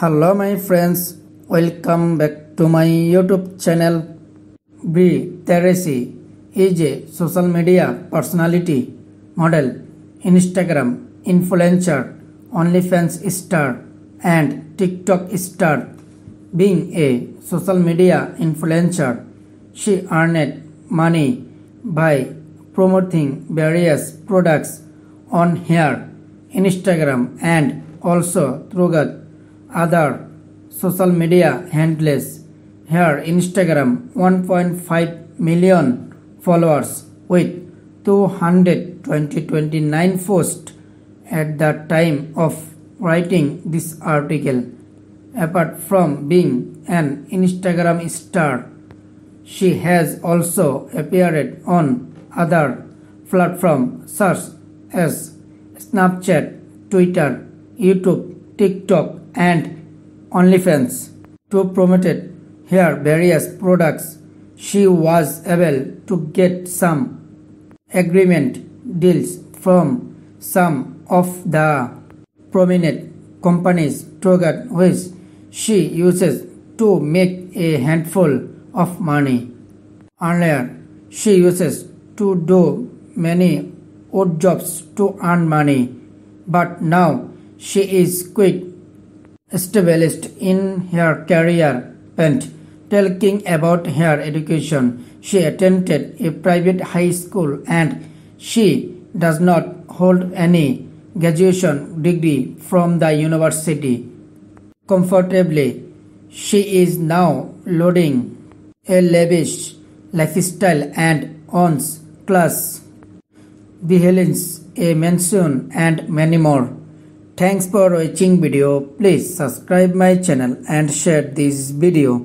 Hello my friends, welcome back to my YouTube channel. Bri Teresi is a social media personality, model, Instagram influencer, OnlyFans star and TikTok star. Being a social media influencer, she earned money by promoting various products on her Instagram and also through other social media handles. Her Instagram 1.5 million followers with 229 posts at the time of writing this article. Apart from being an Instagram star, she has also appeared on other platforms such as Snapchat, Twitter, YouTube, TikTok, and OnlyFans. To promote her various products, she was able to get some agreement deals from some of the prominent companies target which she uses to make a handful of money. Earlier, she uses to do many odd jobs to earn money, but now she is quite established in her career and talking about her education. She attended a private high school and she does not hold any graduation degree from the university. Comfortably, she is now loading a lavish lifestyle and owns class vehicles, a mansion and many more. Thanks for watching video. Please subscribe my channel and share this video.